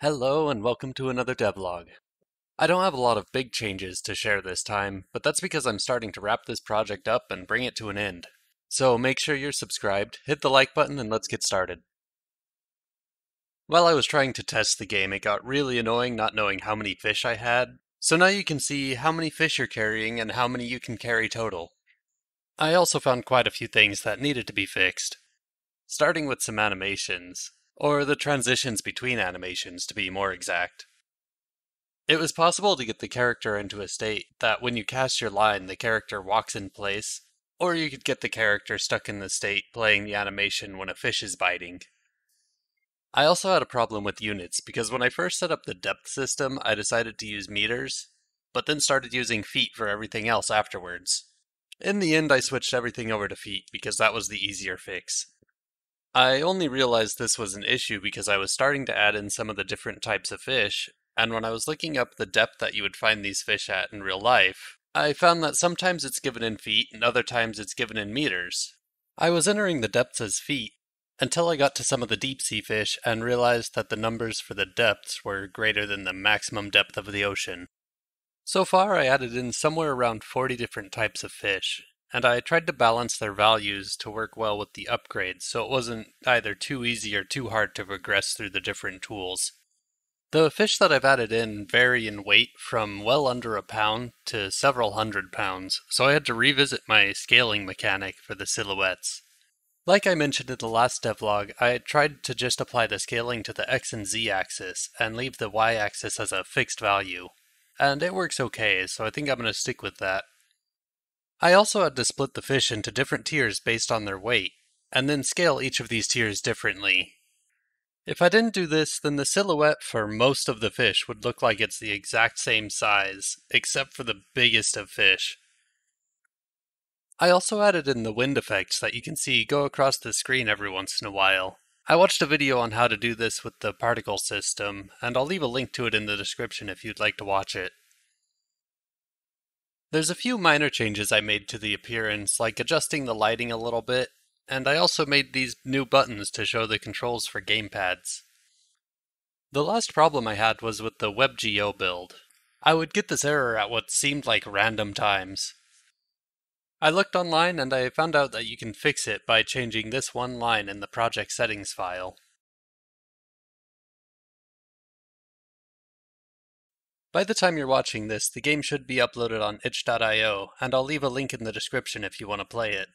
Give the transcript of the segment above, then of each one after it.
Hello and welcome to another devlog. I don't have a lot of big changes to share this time, but that's because I'm starting to wrap this project up and bring it to an end. So make sure you're subscribed, hit the like button, and let's get started. While I was trying to test the game, it got really annoying not knowing how many fish I had, so now you can see how many fish you're carrying and how many you can carry total. I also found quite a few things that needed to be fixed. Starting with some animations, or the transitions between animations to be more exact. It was possible to get the character into a state that when you cast your line, the character walks in place, or you could get the character stuck in the state playing the animation when a fish is biting. I also had a problem with units because when I first set up the depth system, I decided to use meters, but then started using feet for everything else afterwards. In the end, I switched everything over to feet because that was the easier fix. I only realized this was an issue because I was starting to add in some of the different types of fish, and when I was looking up the depth that you would find these fish at in real life, I found that sometimes it's given in feet and other times it's given in meters. I was entering the depths as feet until I got to some of the deep sea fish and realized that the numbers for the depths were greater than the maximum depth of the ocean. So far, I added in somewhere around 40 different types of fish, and I tried to balance their values to work well with the upgrades so it wasn't either too easy or too hard to progress through the different tools. The fish that I've added in vary in weight from well under a pound to several hundred pounds, so I had to revisit my scaling mechanic for the silhouettes. Like I mentioned in the last devlog, I tried to just apply the scaling to the X and Z axis and leave the Y axis as a fixed value. And it works okay, so I think I'm going to stick with that. I also had to split the fish into different tiers based on their weight, and then scale each of these tiers differently. If I didn't do this, then the silhouette for most of the fish would look like it's the exact same size, except for the biggest of fish. I also added in the wind effects that you can see go across the screen every once in a while. I watched a video on how to do this with the particle system, and I'll leave a link to it in the description if you'd like to watch it. There's a few minor changes I made to the appearance, like adjusting the lighting a little bit, and I also made these new buttons to show the controls for gamepads. The last problem I had was with the WebGL build. I would get this error at what seemed like random times. I looked online and I found out that you can fix it by changing this one line in the project settings file. By the time you're watching this, the game should be uploaded on itch.io, and I'll leave a link in the description if you want to play it.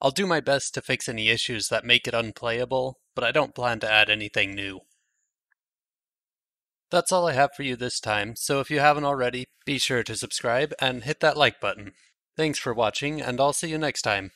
I'll do my best to fix any issues that make it unplayable, but I don't plan to add anything new. That's all I have for you this time, so if you haven't already, be sure to subscribe and hit that like button. Thanks for watching, and I'll see you next time.